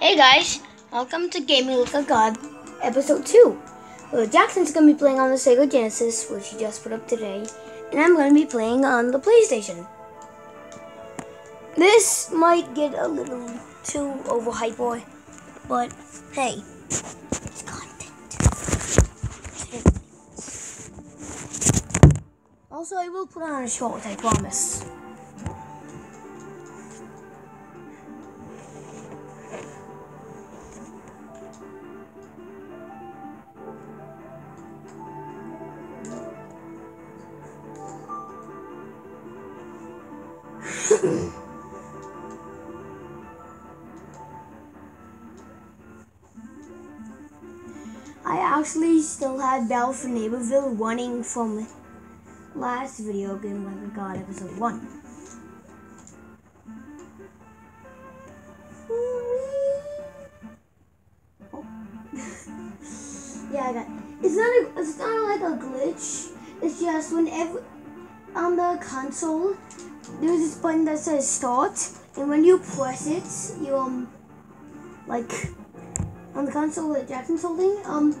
Hey guys, welcome to Gaming Like a God, episode 2. Well, Jackson's going to be playing on the Sega Genesis, which he just put up today, and I'm going to be playing on the PlayStation. This might get a little too overhyped, boy, but hey, it's content. Also, I will put on a short, I promise. I actually still had Battle for Neighborville running from last video game like we got episode 1. Oh. yeah, I got It's not a, it's not like a glitch. It's just whenever on the console there's this button that says start and when you press it you um like on the console that Jackson's holding, um,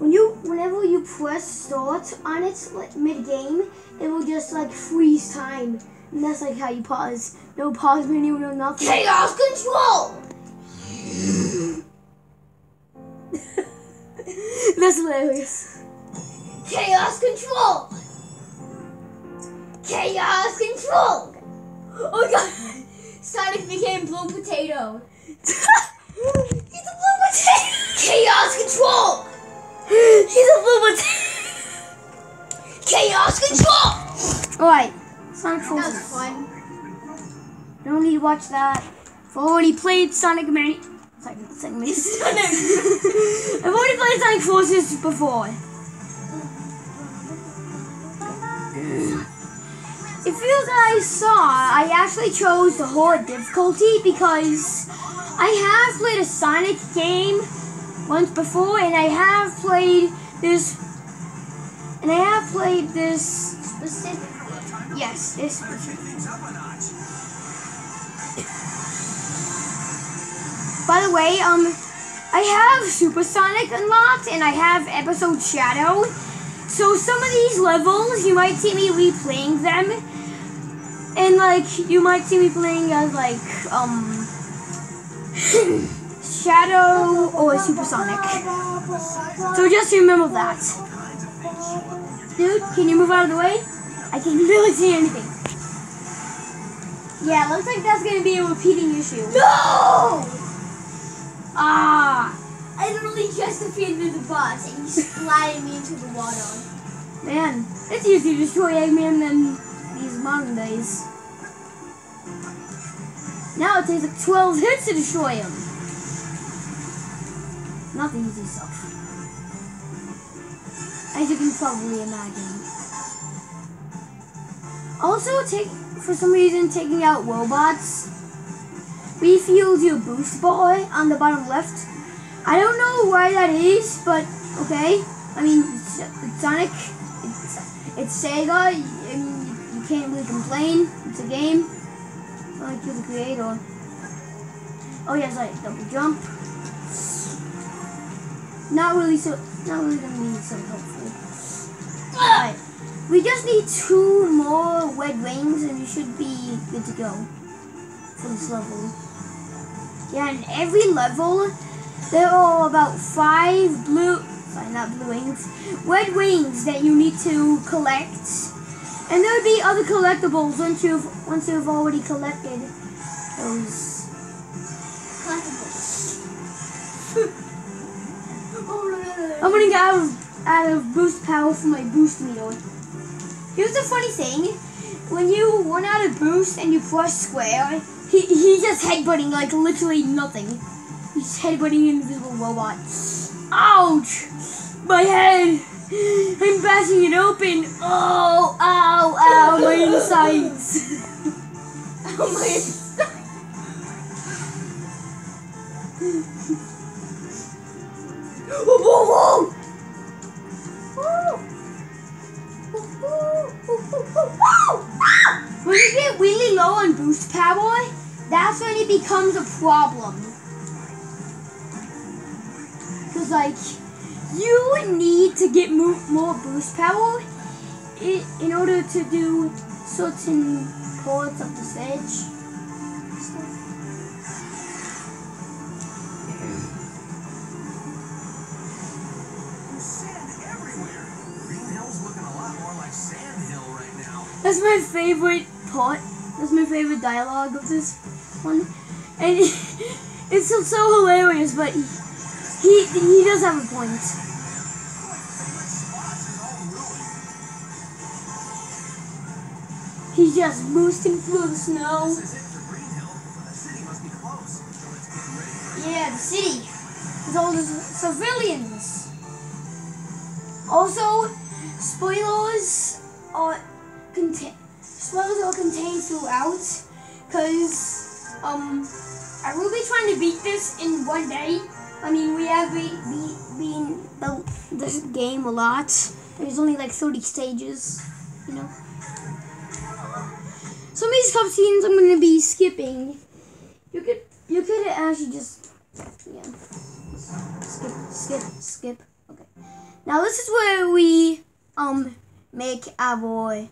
when you, whenever you press start on it, like mid game, it will just like freeze time, and that's like how you pause. No pause menu, no nothing. Chaos control! that's hilarious. Chaos control! Chaos control! Oh god! Sonic became blue potato. He's a blue potato. Chaos control! He's a potato. Chaos control! Alright, Sonic Forces. Don't need to watch that. I've already played Sonic. Second, second Many. I've already played Sonic Forces before. If you guys saw, I actually chose the hard difficulty because I have played a Sonic game once before, and I have played this, and I have played this specifically. Yes, this. By the way, um, I have Supersonic unlocked, and I have Episode Shadow. So some of these levels, you might see me replaying them, and like you might see me playing as like um Shadow or a Supersonic. So just remember that. Dude, can you move out of the way? I can barely see anything. Yeah, looks like that's gonna be a repeating issue. No! Ah, I literally just defeated the boss and he splatted me into the water. man, it's easier to destroy Eggman than these modern days. Now it takes like 12 hits to destroy him. Not the easy stuff. As you can probably imagine. Also, take for some reason taking out robots refills your boost bar on the bottom left. I don't know why that is, but okay. I mean, it's, it's Sonic, it's, it's Sega. I mean, you can't really complain. It's a game. I like you're the creator. Oh yes, like double jump. Not really so. Not really gonna be so helpful. Alright, we just need two more red wings, and we should be good to go for this level. Yeah, in every level, there are about five blue, not blue wings, red wings that you need to collect. And there would be other collectibles once you've once you've already collected those. Collectibles. Oh, I'm gonna get out of out of boost power for my boost meter. Here's the funny thing: when you run out of boost and you press square, he he's just headbutting like literally nothing. He's headbutting invisible robots. Ouch! My head! I'm bashing it open. Oh, ow, ow, my insides. Oh my Whoa, whoa, When you get really low on boost power, that's when it becomes a problem. because like you need to get mo- more boost power in order to do certain parts of the stage. That's my favorite part. That's my favorite dialogue of this one, and it's so hilarious. But he, he he does have a point. My favorite spots is all ruined. He's just boosting through the snow. This is it for Green Hill. The city must be close. So let's get ready for Yeah, the city with all the civilians. Also, spoilers are contain spoilers are contained throughout, cause um, I will be trying to beat this in one day. I mean, we have be, be, been the this game a lot. There's only like 30 stages, you know. Some of these cutscenes I'm gonna be skipping. You could you could actually just yeah. Skip, skip, skip. Okay. Now this is where we um make our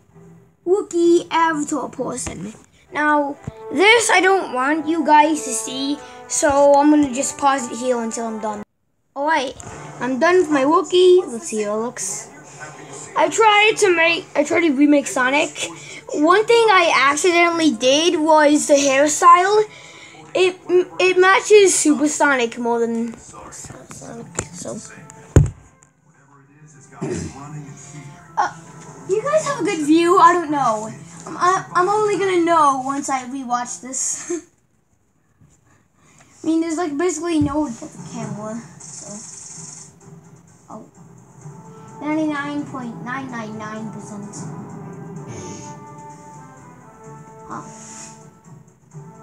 Rookie avatar person. Now this I don't want you guys to see, so I'm gonna just pause it here until I'm done. Alright, I'm done with my Rookie. Let's see how it looks. I tried to make I tried to remake Sonic. One thing I accidentally did was the hairstyle. It it matches Supersonic more than Sonic. So uh, you guys have a good view. I don't know. I'm I'm only gonna know once I rewatch this. I mean, there's like basically no camera. So oh. 99.999%. Huh.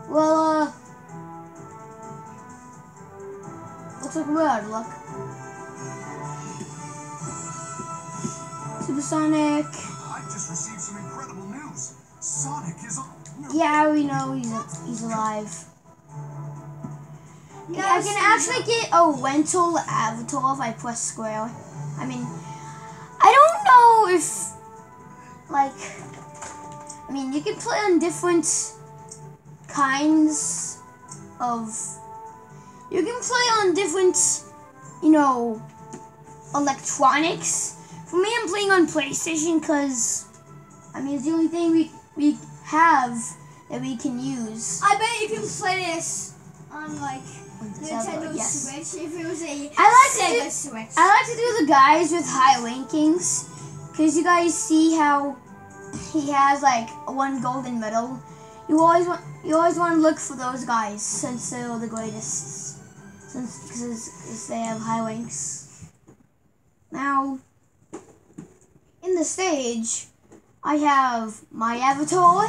Well, uh, looks like we're out of luck. Supersonic. I just received some incredible news. Sonic is a. Yeah, we know he's he's alive. Yeah, I can actually get a rental avatar if I press square. I mean, I don't know if, like, I mean, you can play on different kinds of. You can play on different, you know, electronics. For me, I'm playing on PlayStation because, I mean, it's the only thing we we have that we can use. I bet you can play this on like Zelda, Nintendo yes. Switch if it was a I like to do- Switch. I like to do the guys with high rankings because you guys see how he has like one golden medal. You always want you always want to look for those guys since they're the greatest. Since because they have high ranks. Now, in the stage, I have my avatar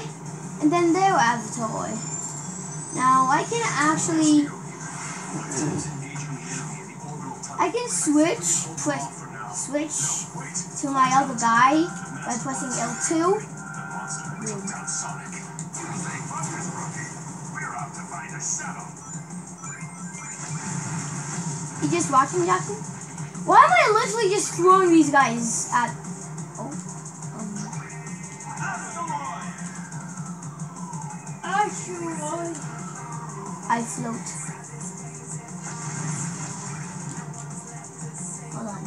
and then their avatar. Now I can actually I can switch press switch to my other guy by pressing L2. You just watching, Jackson? Why am I literally just throwing these guys at? Oh, um, I float. Hold on.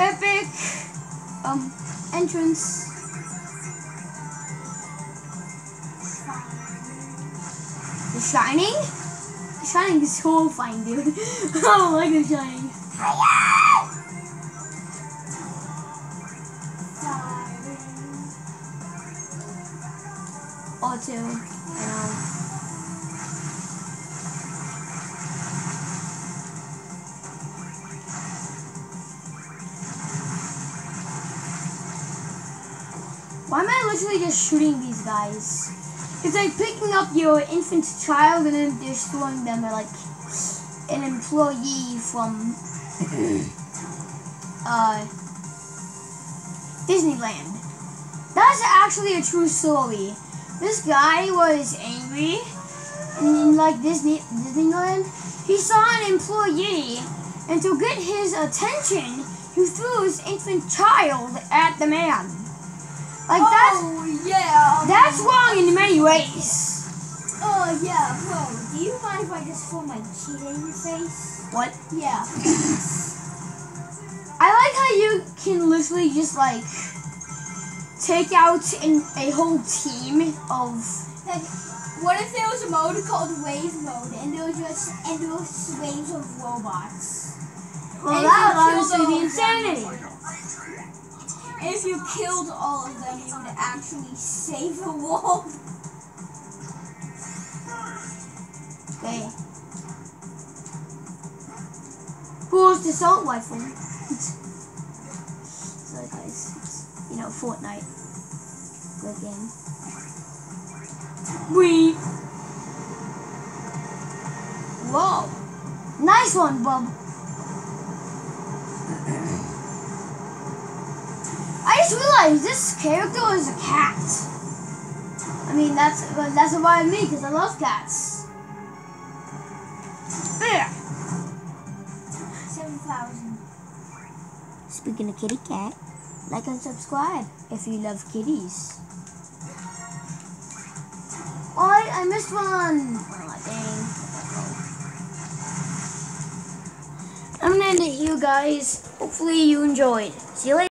Epic um entrance. The Shining? The Shining is so fine, dude. I don't like The Shining. Auto. I know. Why am I literally just shooting these guys? It's like picking up your infant child and then destroying them at like an employee from uh, Disneyland. That's actually a true story. This guy was angry in like Disney Disneyland. He saw an employee And to get his attention, he threw his infant child at the man. Like that's oh yeah. that's wrong in many ways. Oh yeah, bro. Do you mind if I just throw my kid in your face? What? Yeah. I like how you can literally just like take out in a whole team of Like, what if there was a mode called Wave Mode, and there was just endless waves of robots? well And that would be insanity. If you killed all of them, you would actually save the world. Okay. Who's the assault rifle? so guys, it's, you know, Fortnite. Good game. We. Whoa. Nice one, bub. Just realized this character is a cat. I mean, that's that's why me because I love cats. There. Seven thousand. Speaking of kitty cat, like and subscribe if you love kitties. Oh, I, I missed one. Oh, dang. I'm gonna end it here, guys. Hopefully you enjoyed. See you later.